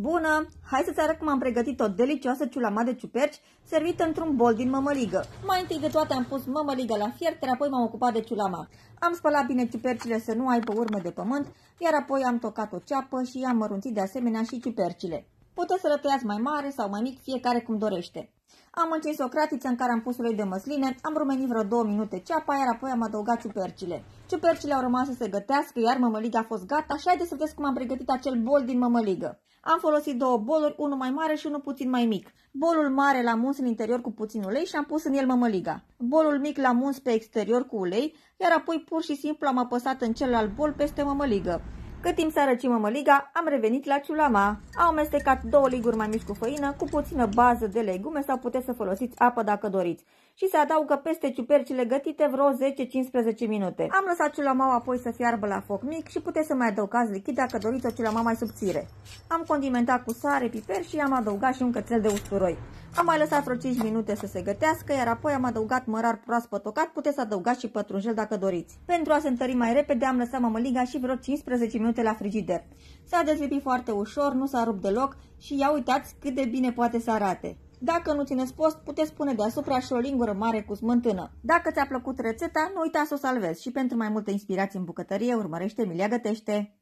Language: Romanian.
Bună! Hai să-ți arăt cum am pregătit o delicioasă ciulama de ciuperci servită într-un bol din mămăligă. Mai întâi de toate am pus mămăligă la fiert, iar apoi m-am ocupat de ciulama. Am spălat bine ciupercile să nu aibă urme de pământ, iar apoi am tocat o ceapă și am mărunțit de asemenea și ciupercile. Puteți să rătăiați mai mare sau mai mic, fiecare cum dorește. Am încins o cratiță în care am pus ulei de măsline, am rumenit vreo două minute ceapa, iar apoi am adăugat ciupercile. Ciupercile au rămas să se gătească, iar mămăliga a fost gata și haideți să vedeți cum am pregătit acel bol din mămăligă. Am folosit două boluri, unul mai mare și unul puțin mai mic. Bolul mare l-am uns în interior cu puțin ulei și am pus în el mămăliga. Bolul mic l-am uns pe exterior cu ulei, iar apoi pur și simplu am apăsat în celălalt bol peste mămăligă. Cât timp s-a răcit mămăliga, am revenit la ciulama. Am amestecat două liguri mai mici cu făină, cu puțină bază de legume sau puteți să folosiți apă dacă doriți. Și se adaugă peste ciupercile gătite vreo 10-15 minute. Am lăsat ciulama apoi să fiarbă la foc mic și puteți să mai adăugați lichid dacă doriți o ciulama mai subțire. Am condimentat cu sare, piper și am adăugat și un cățel de usturoi. Am mai lăsat vreo 5 minute să se gătească, iar apoi am adăugat mărar proaspăt tocat, puteți să adăugați și pătrunjel dacă doriți. Pentru a se întări mai repede am lăsat mămăliga și vreo 15 minute la frigider. S-a dezlipit foarte ușor, nu s-a rupt deloc și ia uitați cât de bine poate să arate. Dacă nu țineți post, puteți pune deasupra și o lingură mare cu smântână. Dacă ți-a plăcut rețeta, nu uita să o salvezi și pentru mai multe inspirații în bucătărie, urmărește Emilia Gătește!